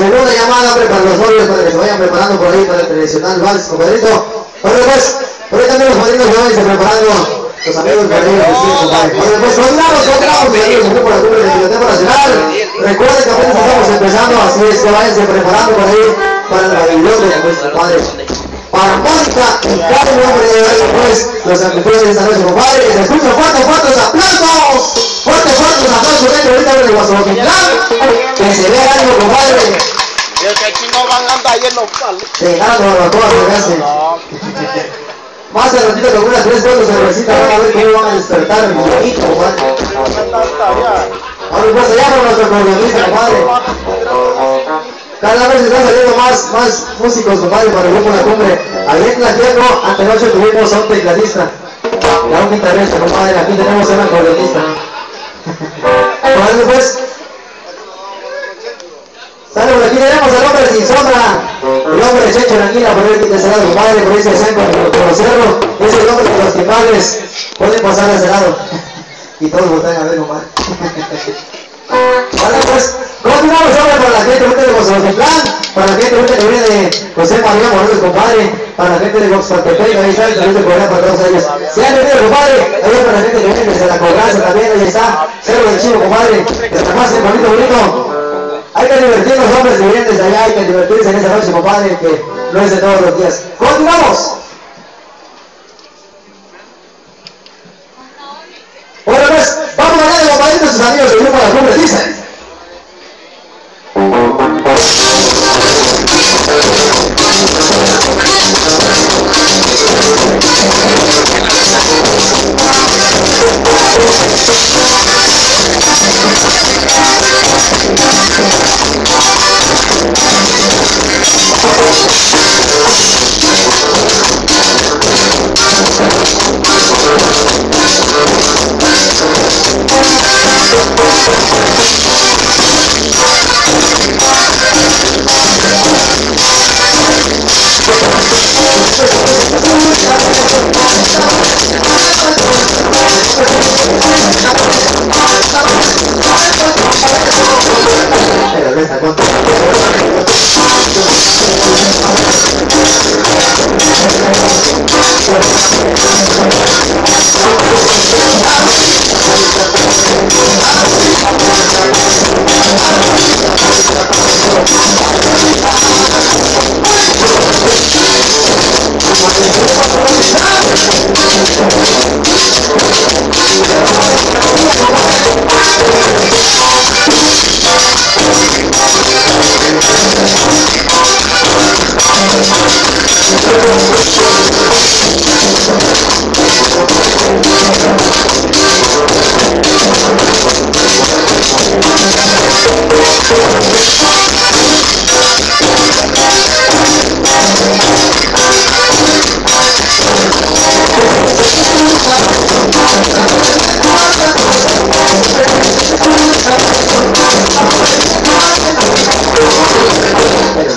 Segunda llamada, para los novios, para que se vayan preparando por ahí para el tradicional vals, compadrito. Pues, por ahí también los padrinos se vayan preparando. Los amigos por ahí, compadre. Bueno, pues, continuamos, continuamos, amigos, aquí por la cumbre del Biblioteca Nacional. Recuerden que apenas estamos empezando, así es que váyanse preparando por ahí para la biblioteca, pues, compadre para Mónica y cada nombre de hoy, pues, los anfitriones de esta noche, compadre, se escuchan fuertes, fuertes aplausos, fuertes, fuertes aplausos dentro ahorita de Guasoquitlán, que se vea ánimo, compadre. Y es que aquí no van a andar llenos palos. Llegando a se hace. Más de ratito con unas tres cuatro cervecitas, van a ver cómo van a despertar el viejito, compadre. Ahora pues allá con nuestro protagonista, compadre. Cada vez están saliendo más, más músicos, compadre, para el grupo La Cumbre. Ayer en la Tierra, antenoche tuvimos a un tecladista, y a un guitarrista, compadre. Aquí tenemos a un acordeonista. Compadre, pues. Saludos, aquí tenemos al hombre sin sombra, el hombre Checho Tranquila, por ahí de ese lado, compadre, por ahí se hacen conocerlo. Es el hombre de los timbales. Pueden pasar a ese lado. Y todos votan a ver, compadre. Vale, pues, continuamos ahora para la gente de Guasamotitlán, para la gente que viene de José María Morales, compadre, para la gente de Guaxpatepec, ahí está el talento programa para todos ellos. Se han venido, compadre, ahí para la gente que viene desde la cobranza también, ahí está, Cerro del Chivo, compadre, desde más bonito, bonito. Hay que divertirnos, hombres que vienen allá, hay que divertirse en esta noche, compadre, que no es de todos los días. ¡Continuamos! Amigos del grupo de la cumbre, dicen.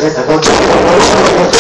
Pero no está con-